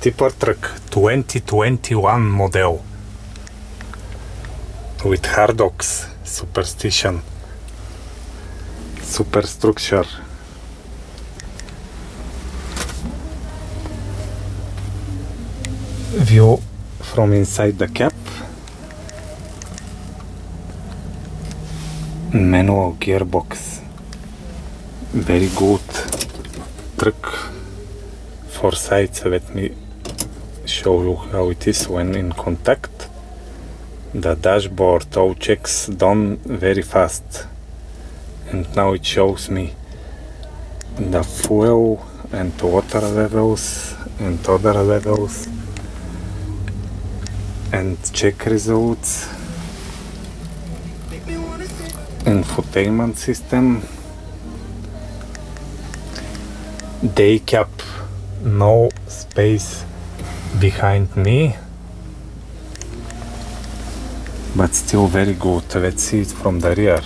tipper truck 2021 model with Hardox superstition superstructure view from inside the cap manual gearbox very good trick for sides let me show you how it is when in contact. The dashboard all checks done very fast. And now it shows me the fuel and water levels and other levels and check results infotainment system. Day cap no space behind me. But still very good. Let's see it from the rear